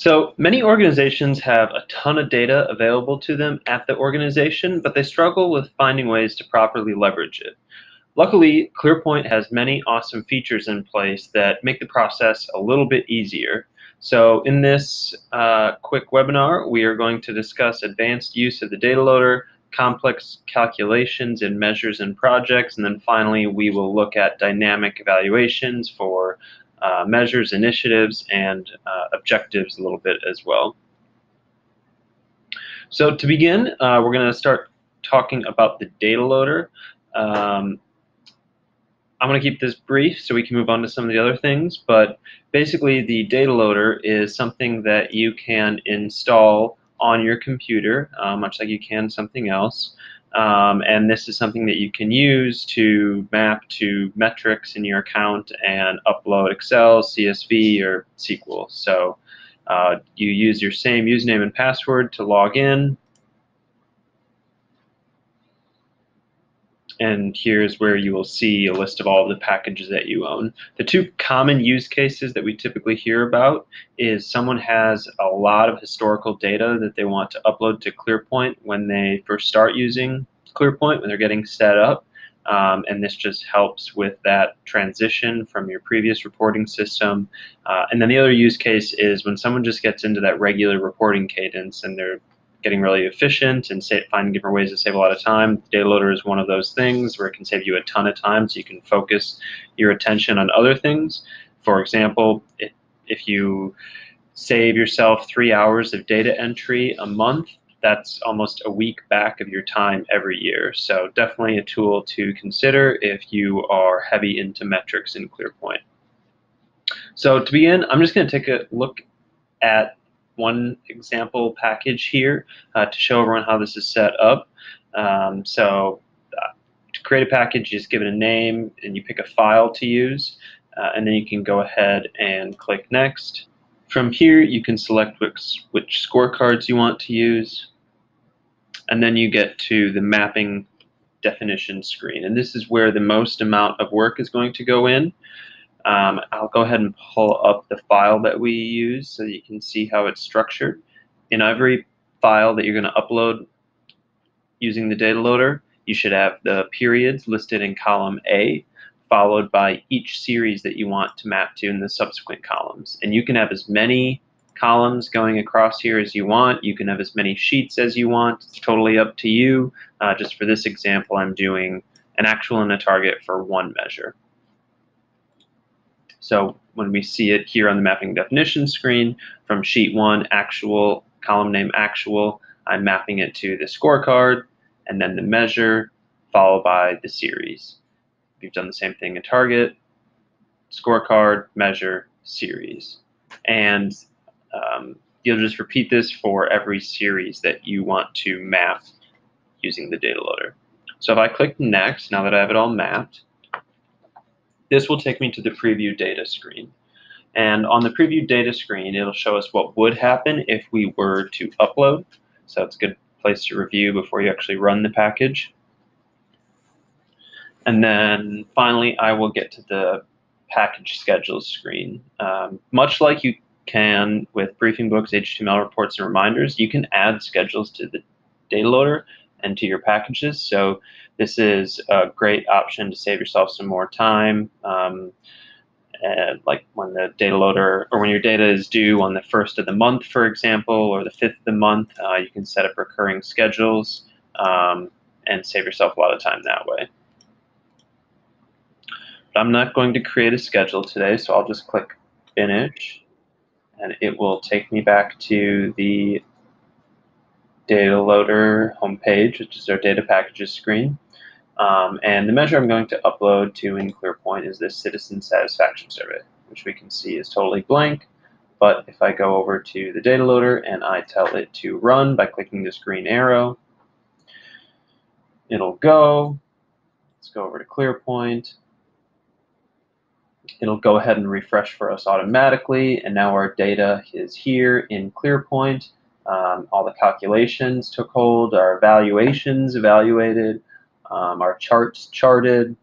So many organizations have a ton of data available to them at the organization, but they struggle with finding ways to properly leverage it. Luckily, ClearPoint has many awesome features in place that make the process a little bit easier. So in this uh, quick webinar, we are going to discuss advanced use of the data loader, complex calculations and measures and projects, and then finally we will look at dynamic evaluations for uh, measures, initiatives, and uh, objectives a little bit as well. So to begin, uh, we're going to start talking about the data loader. Um, I'm going to keep this brief so we can move on to some of the other things, but basically the data loader is something that you can install on your computer, uh, much like you can something else. Um, and this is something that you can use to map to metrics in your account and upload Excel, CSV, or SQL. So uh, you use your same username and password to log in. And here's where you will see a list of all of the packages that you own. The two common use cases that we typically hear about is someone has a lot of historical data that they want to upload to ClearPoint when they first start using ClearPoint, when they're getting set up. Um, and this just helps with that transition from your previous reporting system. Uh, and then the other use case is when someone just gets into that regular reporting cadence and they're getting really efficient and finding different ways to save a lot of time. Data Loader is one of those things where it can save you a ton of time so you can focus your attention on other things. For example, if, if you save yourself three hours of data entry a month, that's almost a week back of your time every year. So definitely a tool to consider if you are heavy into metrics in ClearPoint. So to begin, I'm just going to take a look at one example package here uh, to show everyone how this is set up. Um, so uh, to create a package, you just give it a name and you pick a file to use. Uh, and then you can go ahead and click Next. From here, you can select which, which scorecards you want to use. And then you get to the mapping definition screen. And this is where the most amount of work is going to go in. Um, I'll go ahead and pull up the file that we use so you can see how it's structured. In every file that you're going to upload using the data loader, you should have the periods listed in column A, followed by each series that you want to map to in the subsequent columns. And you can have as many columns going across here as you want. You can have as many sheets as you want. It's totally up to you. Uh, just for this example, I'm doing an actual and a target for one measure. So when we see it here on the mapping definition screen from sheet one, actual, column name actual, I'm mapping it to the scorecard and then the measure followed by the series. We've done the same thing in target, scorecard, measure, series. And um, you'll just repeat this for every series that you want to map using the data loader. So if I click next, now that I have it all mapped, this will take me to the preview data screen. And on the preview data screen, it'll show us what would happen if we were to upload. So it's a good place to review before you actually run the package. And then finally, I will get to the package schedules screen. Um, much like you can with briefing books, HTML reports, and reminders, you can add schedules to the data loader and to your packages. So this is a great option to save yourself some more time. Um, like when the data loader or when your data is due on the first of the month, for example, or the fifth of the month, uh, you can set up recurring schedules um, and save yourself a lot of time that way. But I'm not going to create a schedule today, so I'll just click Finish, and it will take me back to the data loader homepage, which is our data packages screen. Um, and the measure I'm going to upload to in ClearPoint is this citizen satisfaction survey, which we can see is totally blank. But if I go over to the data loader and I tell it to run by clicking this green arrow, it'll go. Let's go over to ClearPoint. It'll go ahead and refresh for us automatically. And now our data is here in ClearPoint. Um, all the calculations took hold, our evaluations evaluated, um, our charts charted,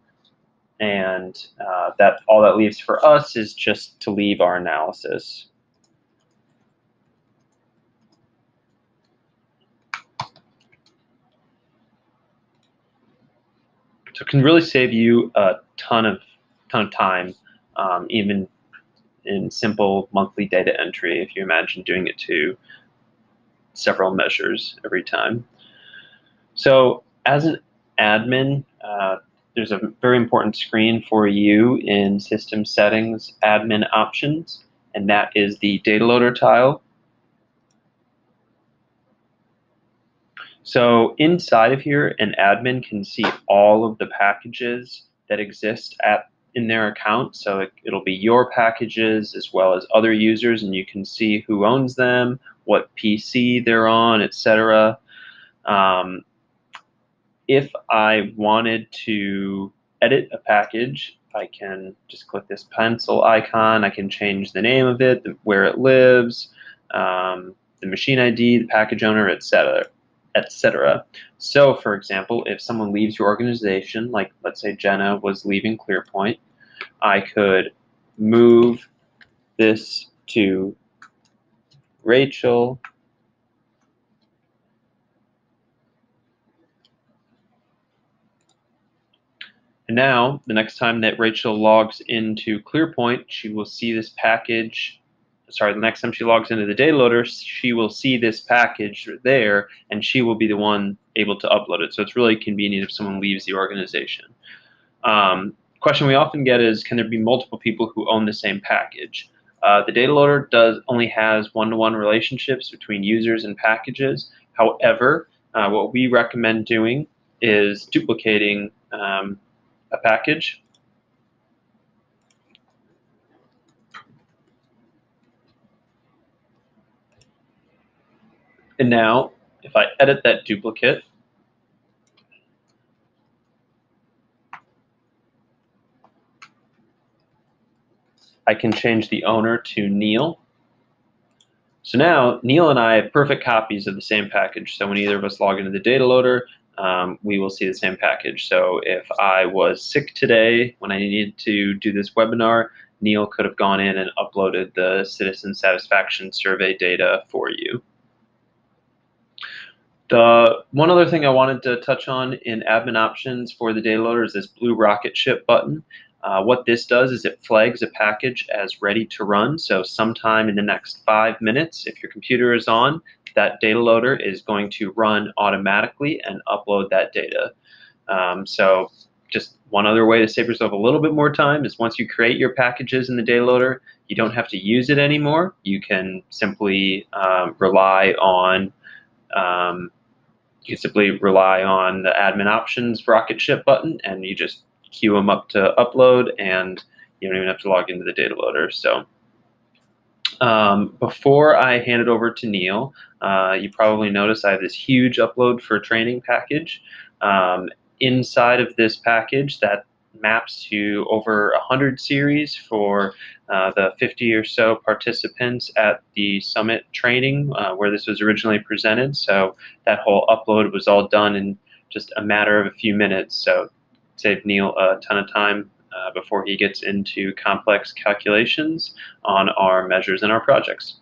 and uh, that all that leaves for us is just to leave our analysis. So it can really save you a ton of ton of time, um, even in simple monthly data entry if you imagine doing it to several measures every time. So as an admin, uh, there's a very important screen for you in system settings admin options, and that is the data loader tile. So inside of here, an admin can see all of the packages that exist at in their account. So it, will be your packages as well as other users, and you can see who owns them, what PC they're on, etc. Um, if I wanted to edit a package, I can just click this pencil icon. I can change the name of it, where it lives, um, the machine ID, the package owner, etc etc. So, for example, if someone leaves your organization, like let's say Jenna was leaving ClearPoint, I could move this to Rachel And now, the next time that Rachel logs into ClearPoint, she will see this package sorry, the next time she logs into the data loader, she will see this package there, and she will be the one able to upload it. So it's really convenient if someone leaves the organization. Um, question we often get is, can there be multiple people who own the same package? Uh, the data loader does only has one-to-one -one relationships between users and packages. However, uh, what we recommend doing is duplicating um, a package And now, if I edit that duplicate, I can change the owner to Neil. So now Neil and I have perfect copies of the same package. So when either of us log into the data loader, um, we will see the same package. So if I was sick today when I needed to do this webinar, Neil could have gone in and uploaded the citizen satisfaction survey data for you. The one other thing I wanted to touch on in admin options for the data loader is this blue rocket ship button. Uh, what this does is it flags a package as ready to run. So sometime in the next five minutes, if your computer is on, that data loader is going to run automatically and upload that data. Um, so just one other way to save yourself a little bit more time is once you create your packages in the data loader, you don't have to use it anymore. You can simply um, rely on um, you can simply rely on the admin options rocket ship button and you just queue them up to upload and you don't even have to log into the data loader. So um, before I hand it over to Neil, uh, you probably notice I have this huge upload for training package. Um, inside of this package, that maps to over 100 series for uh, the 50 or so participants at the summit training uh, where this was originally presented. So that whole upload was all done in just a matter of a few minutes. So saved Neil a ton of time uh, before he gets into complex calculations on our measures and our projects.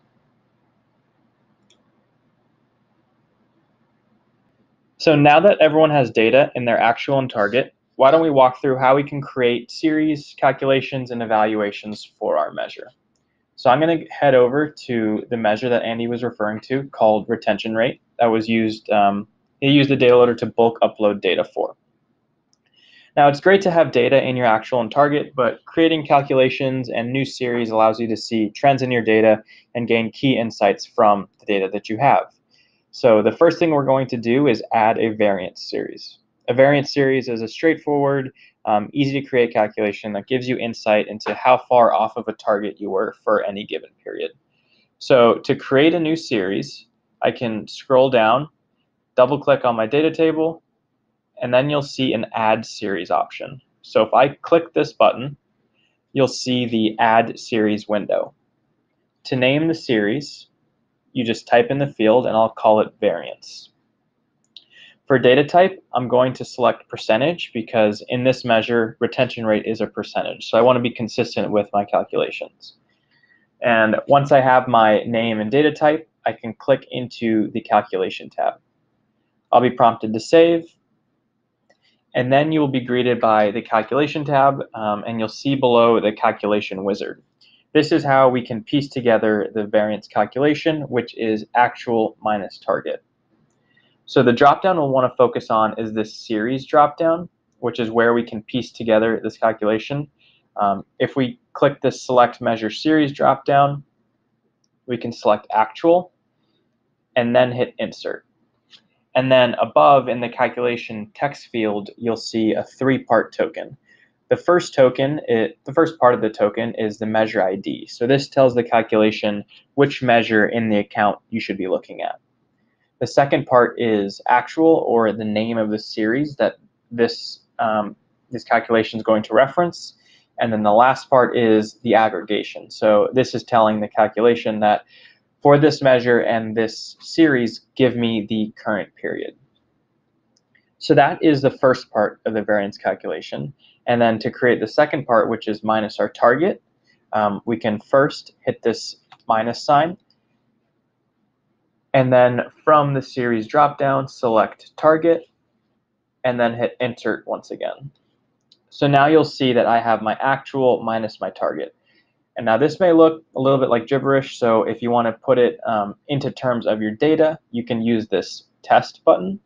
So now that everyone has data in their actual and target, why don't we walk through how we can create series, calculations, and evaluations for our measure. So I'm going to head over to the measure that Andy was referring to called retention rate that was used, um, he used the data loader to bulk upload data for. Now it's great to have data in your actual and target, but creating calculations and new series allows you to see trends in your data and gain key insights from the data that you have. So the first thing we're going to do is add a variance series. A variance series is a straightforward, um, easy to create calculation that gives you insight into how far off of a target you were for any given period. So to create a new series, I can scroll down, double click on my data table, and then you'll see an add series option. So if I click this button, you'll see the add series window. To name the series, you just type in the field and I'll call it variance. For data type, I'm going to select percentage because in this measure, retention rate is a percentage. So I want to be consistent with my calculations. And once I have my name and data type, I can click into the calculation tab. I'll be prompted to save. And then you'll be greeted by the calculation tab, um, and you'll see below the calculation wizard. This is how we can piece together the variance calculation, which is actual minus target. So the dropdown we'll want to focus on is this series dropdown, which is where we can piece together this calculation. Um, if we click this select measure series dropdown, we can select actual and then hit insert. And then above in the calculation text field, you'll see a three-part token. The first token, it, the first part of the token is the measure ID. So this tells the calculation which measure in the account you should be looking at. The second part is actual or the name of the series that this, um, this calculation is going to reference. And then the last part is the aggregation. So this is telling the calculation that for this measure and this series, give me the current period. So that is the first part of the variance calculation. And then to create the second part, which is minus our target, um, we can first hit this minus sign. And then from the series dropdown, select target, and then hit insert once again. So now you'll see that I have my actual minus my target. And now this may look a little bit like gibberish, so if you want to put it um, into terms of your data, you can use this test button.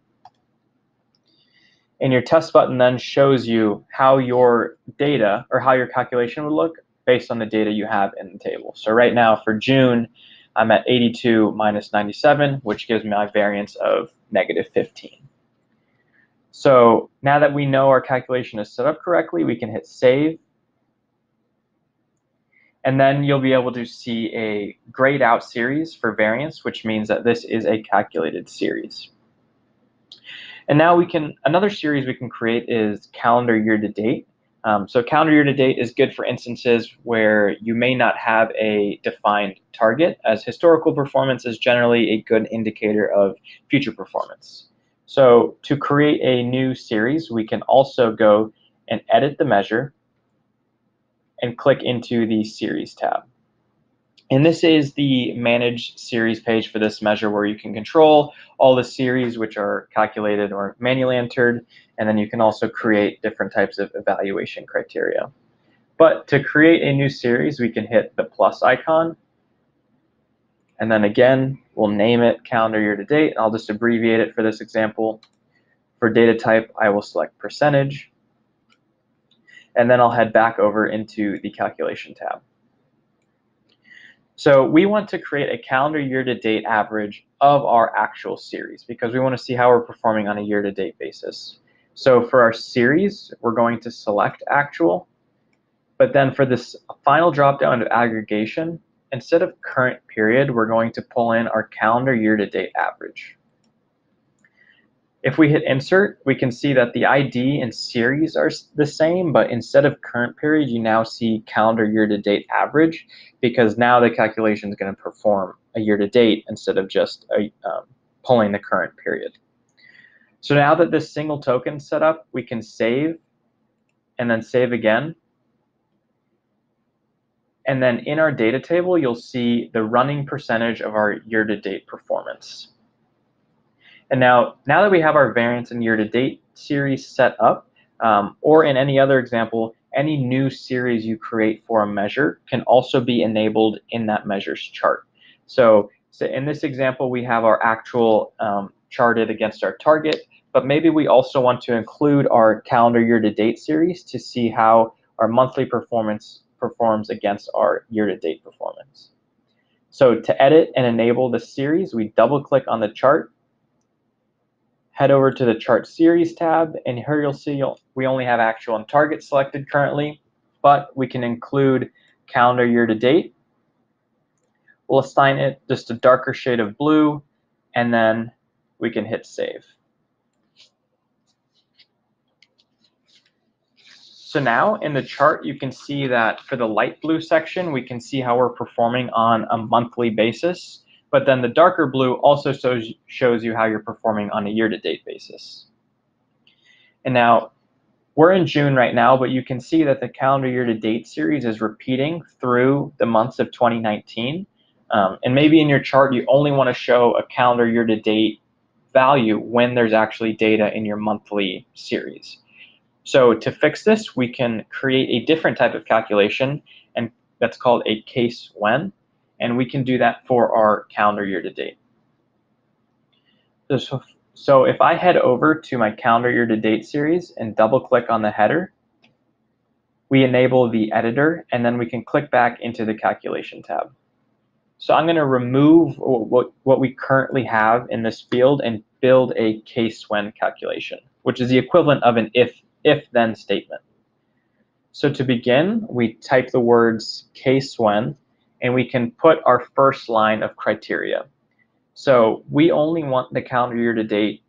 And your test button then shows you how your data or how your calculation would look based on the data you have in the table. So right now for June, I'm at 82 minus 97, which gives me my variance of negative 15. So now that we know our calculation is set up correctly, we can hit save and then you'll be able to see a grayed out series for variance, which means that this is a calculated series. And now we can, another series we can create is calendar year to date. Um, so calendar year to date is good for instances where you may not have a defined target, as historical performance is generally a good indicator of future performance. So to create a new series, we can also go and edit the measure and click into the Series tab. And this is the Manage Series page for this measure where you can control all the series which are calculated or manually entered, and then you can also create different types of evaluation criteria. But to create a new series, we can hit the plus icon, and then again, we'll name it calendar year to date. I'll just abbreviate it for this example. For data type, I will select percentage, and then I'll head back over into the calculation tab. So we want to create a calendar year-to-date average of our actual series because we want to see how we're performing on a year-to-date basis. So for our series, we're going to select actual, but then for this final dropdown of aggregation, instead of current period, we're going to pull in our calendar year-to-date average. If we hit insert, we can see that the ID and series are the same, but instead of current period, you now see calendar year to date average because now the calculation is going to perform a year to date instead of just a, um, pulling the current period. So now that this single token set up, we can save and then save again. And then in our data table, you'll see the running percentage of our year-to-date performance. And now, now that we have our variance and year-to-date series set up, um, or in any other example, any new series you create for a measure can also be enabled in that measures chart. So, so in this example, we have our actual um, charted against our target, but maybe we also want to include our calendar year-to-date series to see how our monthly performance performs against our year-to-date performance. So to edit and enable the series, we double click on the chart head over to the chart series tab and here you'll see you'll, we only have actual and target selected currently, but we can include calendar year to date. We'll assign it just a darker shade of blue and then we can hit save. So now in the chart, you can see that for the light blue section, we can see how we're performing on a monthly basis. But then the darker blue also shows, shows you how you're performing on a year-to-date basis. And now we're in June right now, but you can see that the calendar year-to-date series is repeating through the months of 2019. Um, and maybe in your chart, you only want to show a calendar year-to-date value when there's actually data in your monthly series. So to fix this, we can create a different type of calculation, and that's called a case when, and we can do that for our calendar year to date. So, if I head over to my calendar year to date series and double click on the header, we enable the editor, and then we can click back into the calculation tab. So I'm going to remove what, what we currently have in this field and build a case when calculation, which is the equivalent of an if, if then statement. So to begin, we type the words case when, and we can put our first line of criteria. So we only want the calendar year to date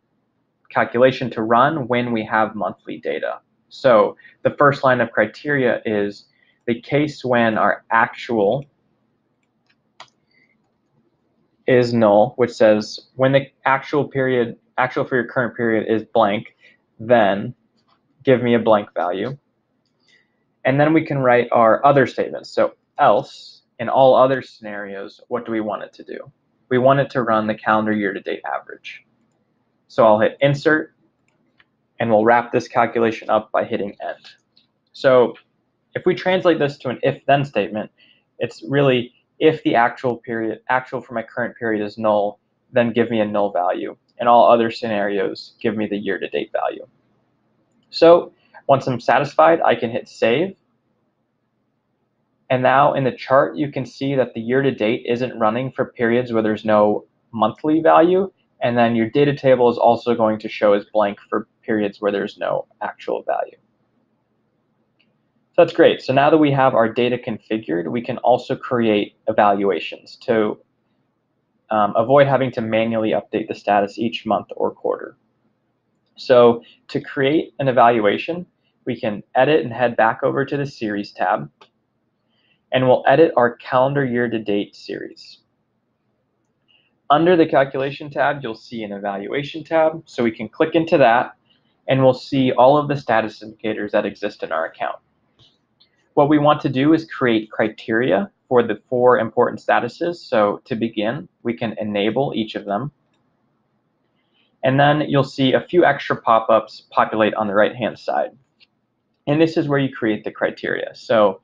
calculation to run when we have monthly data. So the first line of criteria is the case when our actual is null, which says when the actual period, actual for your current period is blank, then give me a blank value. And then we can write our other statements. So else, in all other scenarios, what do we want it to do? We want it to run the calendar year to date average. So I'll hit insert, and we'll wrap this calculation up by hitting end. So if we translate this to an if then statement, it's really if the actual period, actual for my current period is null, then give me a null value. In all other scenarios, give me the year to date value. So once I'm satisfied, I can hit save. And now in the chart, you can see that the year to date isn't running for periods where there's no monthly value. And then your data table is also going to show as blank for periods where there's no actual value. So that's great. So now that we have our data configured, we can also create evaluations to um, avoid having to manually update the status each month or quarter. So to create an evaluation, we can edit and head back over to the Series tab, and we'll edit our calendar year to date series. Under the calculation tab, you'll see an evaluation tab. So we can click into that and we'll see all of the status indicators that exist in our account. What we want to do is create criteria for the four important statuses. So to begin, we can enable each of them. And then you'll see a few extra pop-ups populate on the right-hand side. And this is where you create the criteria. So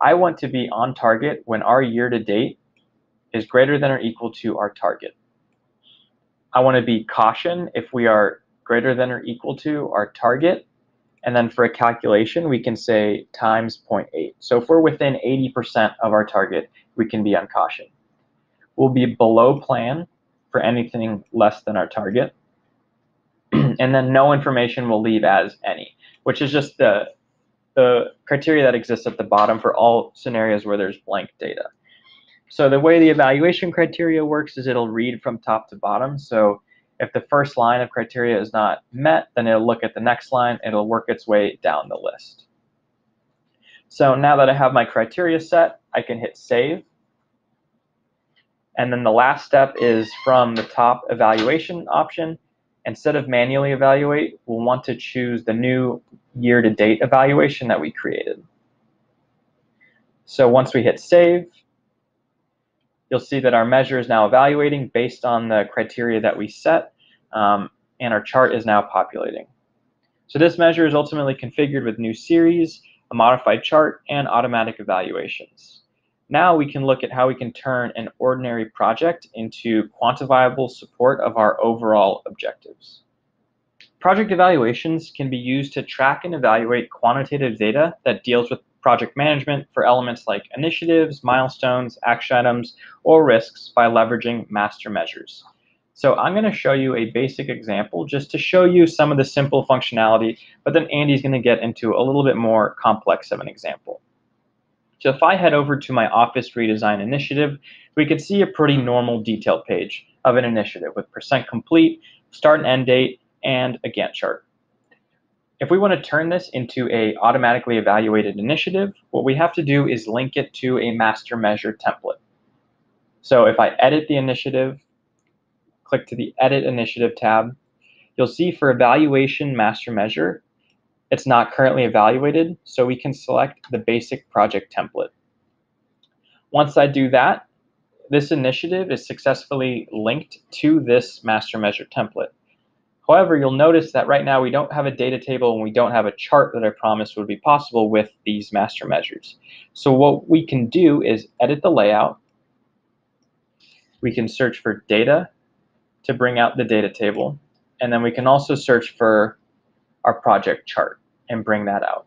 I want to be on target when our year-to-date is greater than or equal to our target. I want to be caution if we are greater than or equal to our target. And then for a calculation, we can say times 0.8. So if we're within 80% of our target, we can be on caution. We'll be below plan for anything less than our target. and then no information will leave as any, which is just the, the criteria that exists at the bottom for all scenarios where there's blank data. So the way the evaluation criteria works is it'll read from top to bottom. So if the first line of criteria is not met, then it'll look at the next line, it'll work its way down the list. So now that I have my criteria set, I can hit save. And then the last step is from the top evaluation option. Instead of manually evaluate, we'll want to choose the new year-to-date evaluation that we created. So once we hit save, you'll see that our measure is now evaluating based on the criteria that we set, um, and our chart is now populating. So this measure is ultimately configured with new series, a modified chart, and automatic evaluations. Now we can look at how we can turn an ordinary project into quantifiable support of our overall objectives. Project evaluations can be used to track and evaluate quantitative data that deals with project management for elements like initiatives, milestones, action items, or risks by leveraging master measures. So I'm going to show you a basic example just to show you some of the simple functionality, but then Andy's going to get into a little bit more complex of an example. So if I head over to my office redesign initiative, we could see a pretty normal detail page of an initiative with percent complete, start and end date, and a Gantt chart. If we want to turn this into a automatically evaluated initiative, what we have to do is link it to a master measure template. So if I edit the initiative, click to the Edit Initiative tab, you'll see for Evaluation Master Measure, it's not currently evaluated, so we can select the basic project template. Once I do that, this initiative is successfully linked to this master measure template. However, you'll notice that right now we don't have a data table and we don't have a chart that I promised would be possible with these master measures. So what we can do is edit the layout. We can search for data to bring out the data table. And then we can also search for our project chart and bring that out.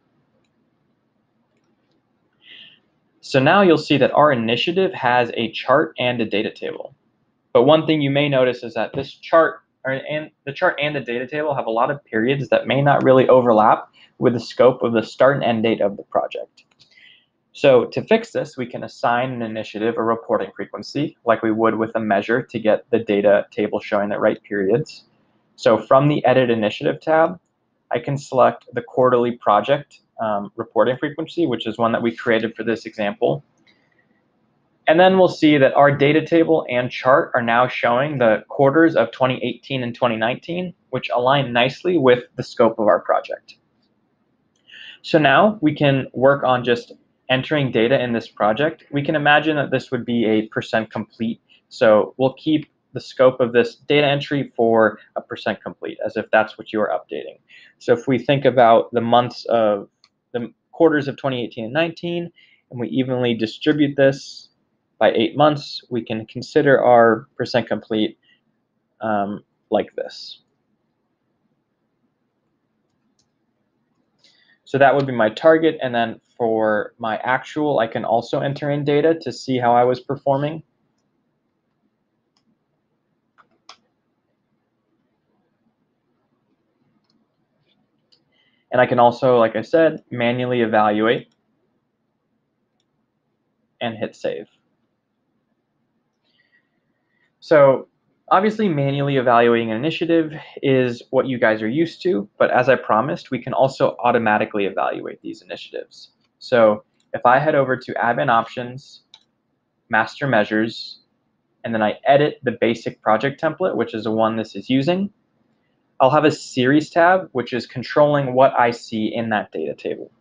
So now you'll see that our initiative has a chart and a data table. But one thing you may notice is that this chart and the chart and the data table have a lot of periods that may not really overlap with the scope of the start and end date of the project. So to fix this, we can assign an initiative a reporting frequency, like we would with a measure to get the data table showing the right periods. So from the Edit Initiative tab, I can select the quarterly project um, reporting frequency, which is one that we created for this example. And then we'll see that our data table and chart are now showing the quarters of 2018 and 2019, which align nicely with the scope of our project. So now we can work on just entering data in this project. We can imagine that this would be a percent complete. So we'll keep the scope of this data entry for a percent complete, as if that's what you are updating. So if we think about the months of the quarters of 2018 and 19, and we evenly distribute this by eight months, we can consider our percent complete um, like this. So that would be my target. And then for my actual, I can also enter in data to see how I was performing. And I can also, like I said, manually evaluate and hit save. So obviously manually evaluating an initiative is what you guys are used to, but as I promised, we can also automatically evaluate these initiatives. So if I head over to admin options, master measures, and then I edit the basic project template, which is the one this is using, I'll have a series tab, which is controlling what I see in that data table.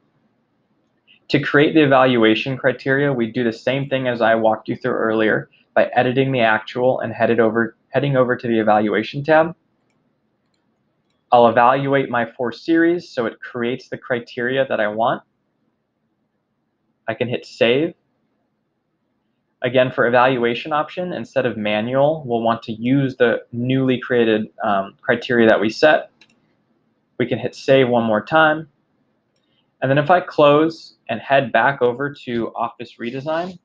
To create the evaluation criteria, we do the same thing as I walked you through earlier by editing the actual and headed over, heading over to the evaluation tab. I'll evaluate my four series so it creates the criteria that I want. I can hit save Again, for evaluation option, instead of manual, we'll want to use the newly created um, criteria that we set. We can hit save one more time. And then if I close and head back over to Office Redesign,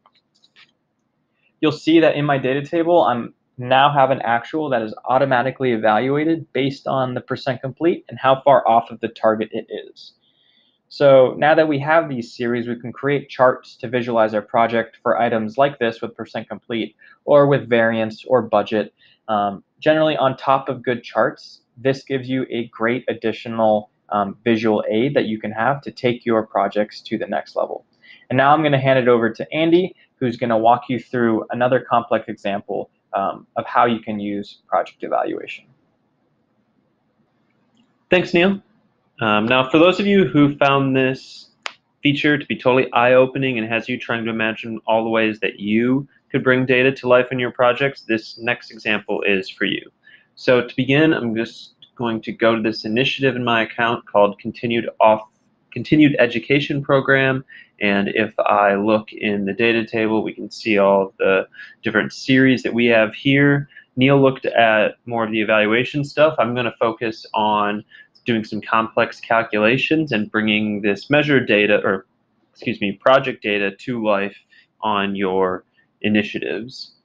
you'll see that in my data table, I'm now have an actual that is automatically evaluated based on the percent complete and how far off of the target it is. So now that we have these series, we can create charts to visualize our project for items like this with percent complete or with variance or budget. Um, generally on top of good charts, this gives you a great additional um, visual aid that you can have to take your projects to the next level. And now I'm going to hand it over to Andy, who's going to walk you through another complex example um, of how you can use project evaluation. Thanks, Neil. Um, now, for those of you who found this feature to be totally eye-opening and has you trying to imagine all the ways that you could bring data to life in your projects, this next example is for you. So to begin, I'm just going to go to this initiative in my account called Continued Off Continued Education Program. And if I look in the data table, we can see all the different series that we have here. Neil looked at more of the evaluation stuff. I'm going to focus on doing some complex calculations and bringing this measure data, or excuse me, project data to life on your initiatives.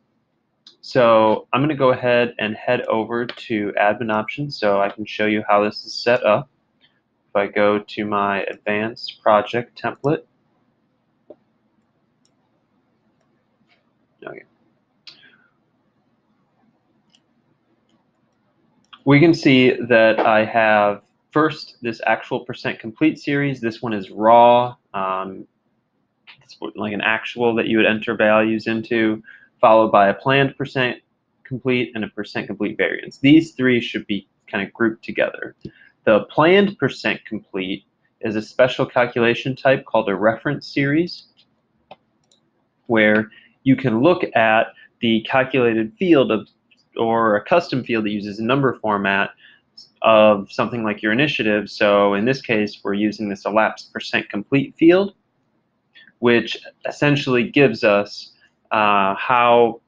So I'm going to go ahead and head over to admin options so I can show you how this is set up. If I go to my advanced project template, okay. we can see that I have first, this actual percent complete series, this one is raw. Um, it's like an actual that you would enter values into, followed by a planned percent complete and a percent complete variance. These three should be kind of grouped together. The planned percent complete is a special calculation type called a reference series, where you can look at the calculated field of, or a custom field that uses a number format of something like your initiative. So in this case, we're using this elapsed percent complete field, which essentially gives us uh, how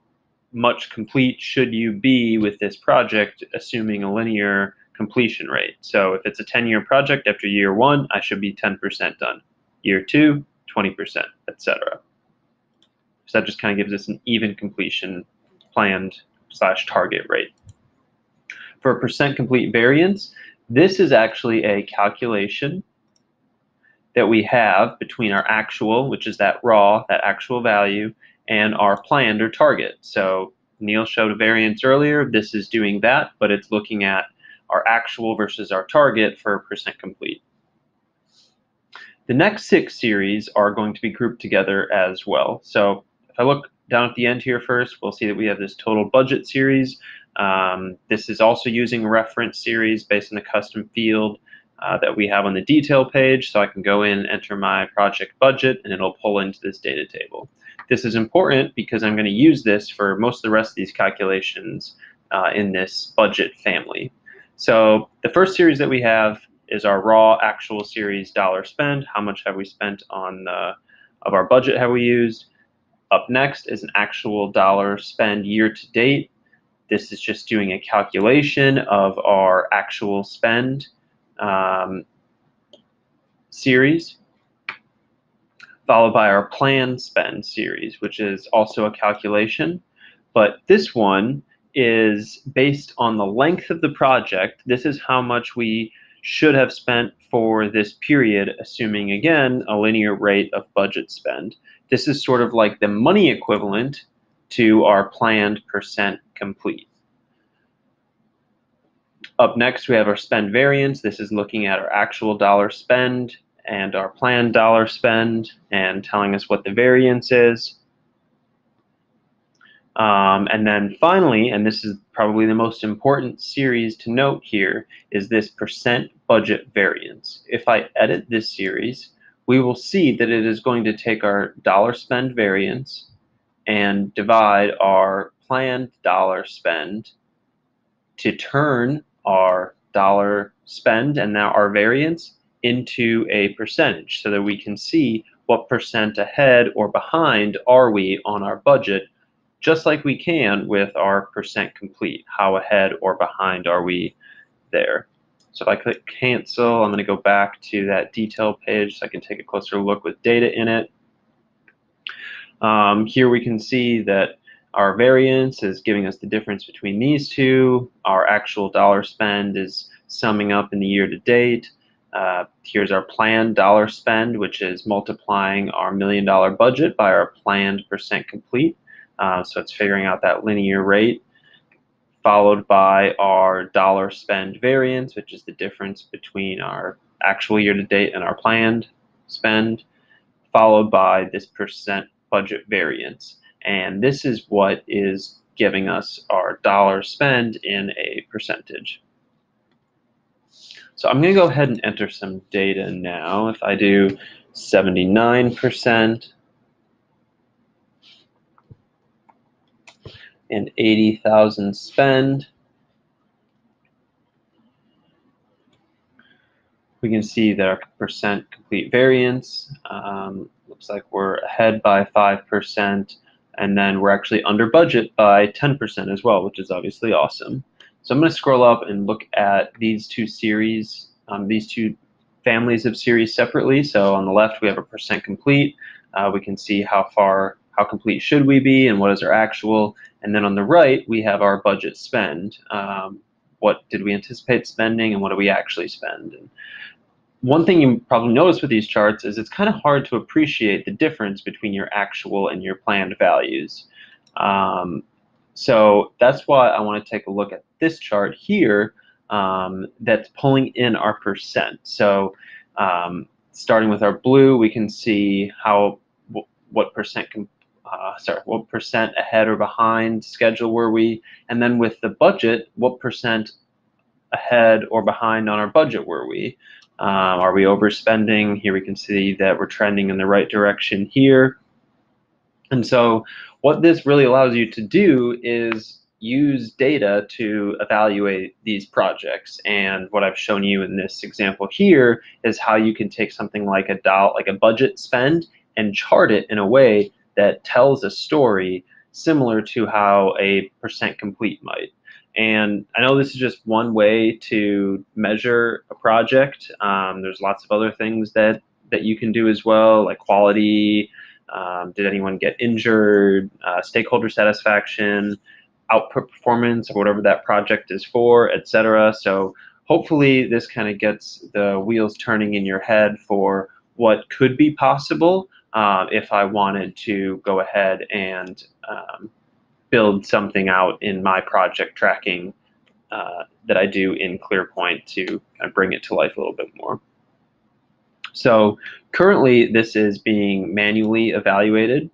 much complete should you be with this project, assuming a linear completion rate. So if it's a 10-year project, after year one, I should be 10% done. Year two, 20%, etc. So that just kind of gives us an even completion planned slash target rate. For percent complete variance, this is actually a calculation that we have between our actual, which is that raw, that actual value, and our planned or target. So Neil showed a variance earlier. This is doing that, but it's looking at our actual versus our target for percent complete. The next six series are going to be grouped together as well. So if I look down at the end here first, we'll see that we have this total budget series. Um, this is also using reference series based on the custom field uh, that we have on the detail page. So I can go in, enter my project budget, and it'll pull into this data table. This is important because I'm going to use this for most of the rest of these calculations uh, in this budget family. So the first series that we have is our raw actual series dollar spend. How much have we spent on the, of our budget have we used? Up next is an actual dollar spend year to date. This is just doing a calculation of our actual spend um, series, followed by our plan spend series, which is also a calculation. But this one is based on the length of the project. This is how much we should have spent for this period, assuming again a linear rate of budget spend. This is sort of like the money equivalent to our planned percent complete. Up next, we have our spend variance. This is looking at our actual dollar spend and our planned dollar spend and telling us what the variance is. Um, and then finally, and this is probably the most important series to note here, is this percent budget variance. If I edit this series, we will see that it is going to take our dollar spend variance and divide our planned dollar spend to turn our dollar spend and now our variance into a percentage so that we can see what percent ahead or behind are we on our budget, just like we can with our percent complete. How ahead or behind are we there? So if I click cancel, I'm going to go back to that detail page so I can take a closer look with data in it. Um, here we can see that our variance is giving us the difference between these two. Our actual dollar spend is summing up in the year to date. Uh, here's our planned dollar spend, which is multiplying our million dollar budget by our planned percent complete. Uh, so it's figuring out that linear rate, followed by our dollar spend variance, which is the difference between our actual year to date and our planned spend, followed by this percent budget variance. And this is what is giving us our dollar spend in a percentage. So I'm going to go ahead and enter some data now. If I do 79% and 80,000 spend, we can see that our percent complete variance um, looks like we're ahead by 5% and then we're actually under budget by 10% as well, which is obviously awesome. So I'm going to scroll up and look at these two series, um, these two families of series separately. So on the left, we have a percent complete. Uh, we can see how far, how complete should we be and what is our actual. And then on the right, we have our budget spend. Um, what did we anticipate spending and what do we actually spend? And one thing you probably notice with these charts is it's kind of hard to appreciate the difference between your actual and your planned values. Um, so that's why I want to take a look at this chart here um, that's pulling in our percent. So um, starting with our blue, we can see how what percent can, uh, sorry, what percent ahead or behind schedule were we, and then with the budget, what percent ahead or behind on our budget were we? Um, are we overspending? Here we can see that we're trending in the right direction here. And so what this really allows you to do is use data to evaluate these projects. And what I've shown you in this example here is how you can take something like a dollar, like a budget spend and chart it in a way that tells a story similar to how a percent complete might. And I know this is just one way to measure a project. Um, there's lots of other things that, that you can do as well, like quality, um, did anyone get injured, uh, stakeholder satisfaction, output performance, or whatever that project is for, etc. So hopefully this kind of gets the wheels turning in your head for what could be possible uh, if I wanted to go ahead and um, build something out in my project tracking uh, that I do in ClearPoint to kind of bring it to life a little bit more. So currently this is being manually evaluated,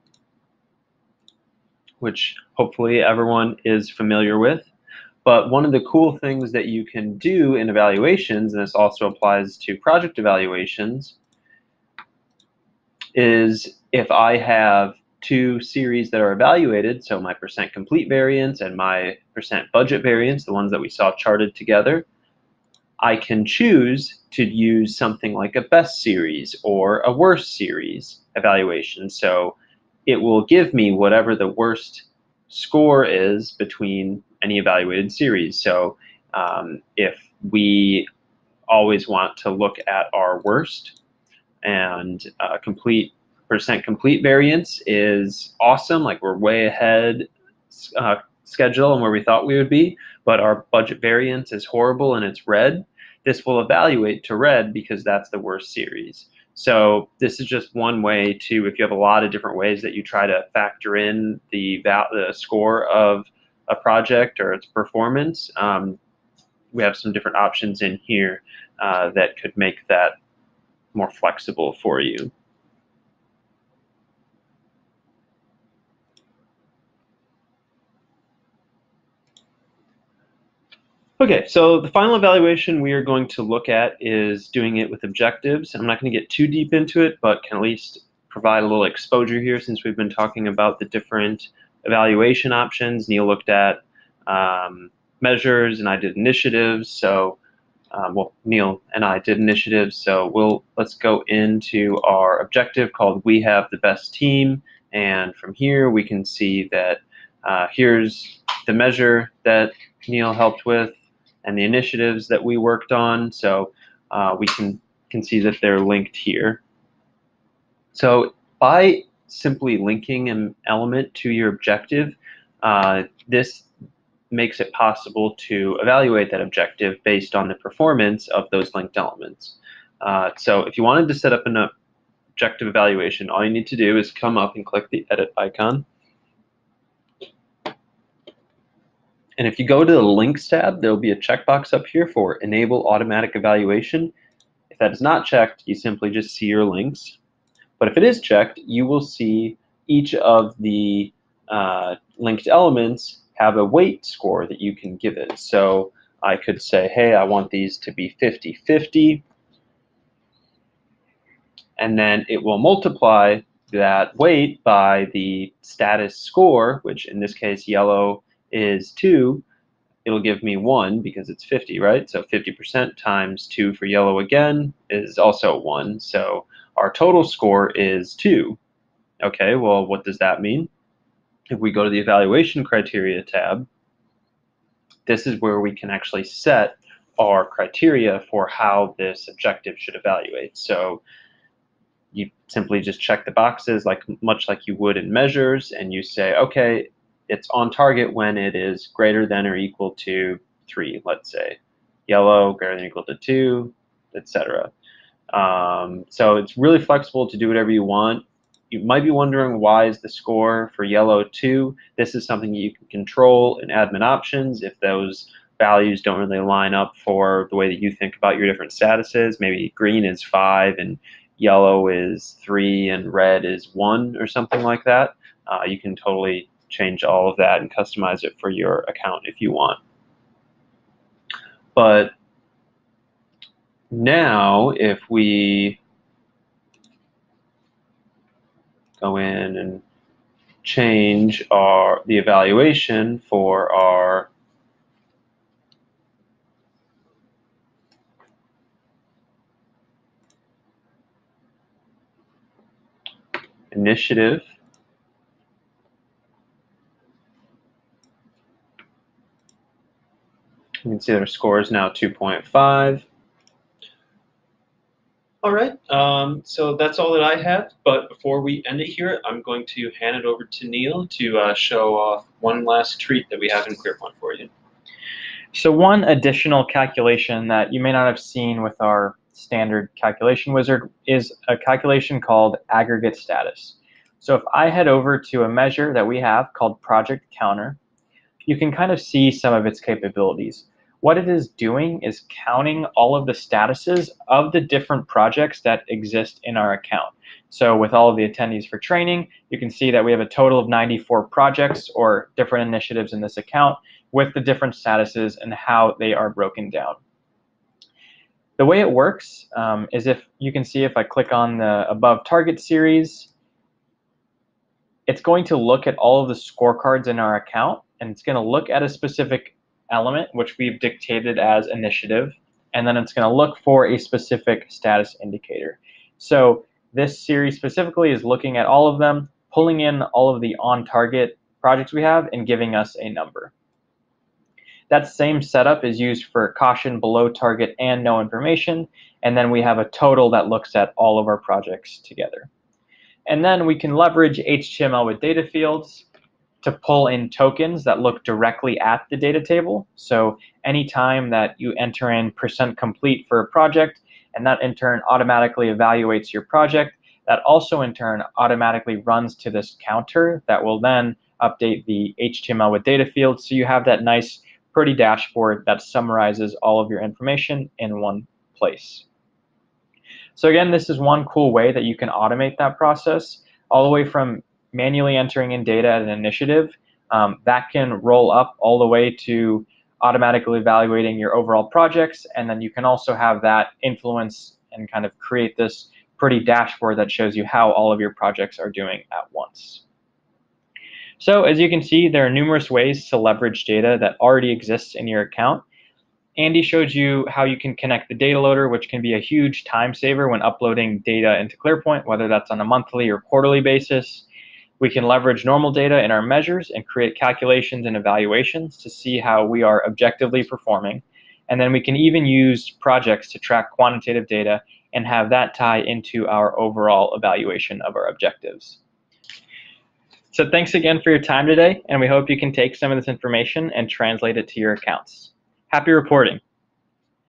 which hopefully everyone is familiar with. But one of the cool things that you can do in evaluations, and this also applies to project evaluations, is if I have two series that are evaluated, so my percent complete variance and my percent budget variance, the ones that we saw charted together, I can choose to use something like a best series or a worst series evaluation. So it will give me whatever the worst score is between any evaluated series. So um, if we always want to look at our worst and uh, complete percent complete variance is awesome. Like we're way ahead uh, schedule and where we thought we would be, but our budget variance is horrible and it's red. This will evaluate to red because that's the worst series. So this is just one way to, if you have a lot of different ways that you try to factor in the, the score of a project or its performance, um, we have some different options in here uh, that could make that more flexible for you. Okay, so the final evaluation we are going to look at is doing it with objectives. I'm not going to get too deep into it, but can at least provide a little exposure here since we've been talking about the different evaluation options. Neil looked at um, measures and I did initiatives. So, um, well, Neil and I did initiatives. So we'll let's go into our objective called "We Have the Best Team," and from here we can see that uh, here's the measure that Neil helped with and the initiatives that we worked on. So uh, we can, can see that they're linked here. So by simply linking an element to your objective, uh, this makes it possible to evaluate that objective based on the performance of those linked elements. Uh, so if you wanted to set up an objective evaluation, all you need to do is come up and click the edit icon. And if you go to the links tab, there'll be a checkbox up here for enable automatic evaluation. If that is not checked, you simply just see your links. But if it is checked, you will see each of the uh, linked elements have a weight score that you can give it. So I could say, hey, I want these to be 50-50. And then it will multiply that weight by the status score, which in this case, yellow is 2, it'll give me 1 because it's 50, right? So 50% times 2 for yellow again is also 1. So our total score is 2. Okay, well, what does that mean? If we go to the evaluation criteria tab, this is where we can actually set our criteria for how this objective should evaluate. So you simply just check the boxes like much like you would in measures and you say, okay, it's on target when it is greater than or equal to 3, let's say. Yellow, greater than or equal to 2, etc. Um, so it's really flexible to do whatever you want. You might be wondering why is the score for yellow 2? This is something you can control in admin options if those values don't really line up for the way that you think about your different statuses. Maybe green is 5 and yellow is 3 and red is 1 or something like that. Uh, you can totally change all of that and customize it for your account if you want. But now if we go in and change our the evaluation for our initiative You can see their score is now 2.5. All right, um, so that's all that I have. But before we end it here, I'm going to hand it over to Neil to uh, show off one last treat that we have in ClearPoint for you. So one additional calculation that you may not have seen with our standard calculation wizard is a calculation called aggregate status. So if I head over to a measure that we have called project counter, you can kind of see some of its capabilities. What it is doing is counting all of the statuses of the different projects that exist in our account. So with all of the attendees for training, you can see that we have a total of 94 projects or different initiatives in this account with the different statuses and how they are broken down. The way it works um, is if you can see if I click on the above target series, it's going to look at all of the scorecards in our account and it's going to look at a specific element, which we've dictated as initiative, and then it's going to look for a specific status indicator. So this series specifically is looking at all of them, pulling in all of the on-target projects we have, and giving us a number. That same setup is used for caution, below target, and no information, and then we have a total that looks at all of our projects together. And then we can leverage HTML with data fields to pull in tokens that look directly at the data table. So anytime that you enter in percent complete for a project, and that in turn automatically evaluates your project, that also in turn automatically runs to this counter that will then update the HTML with data field. So you have that nice, pretty dashboard that summarizes all of your information in one place. So again, this is one cool way that you can automate that process all the way from manually entering in data at an initiative, um, that can roll up all the way to automatically evaluating your overall projects. And then you can also have that influence and kind of create this pretty dashboard that shows you how all of your projects are doing at once. So as you can see, there are numerous ways to leverage data that already exists in your account. Andy showed you how you can connect the data loader, which can be a huge time saver when uploading data into ClearPoint, whether that's on a monthly or quarterly basis. We can leverage normal data in our measures and create calculations and evaluations to see how we are objectively performing. And then we can even use projects to track quantitative data and have that tie into our overall evaluation of our objectives. So thanks again for your time today, and we hope you can take some of this information and translate it to your accounts. Happy reporting.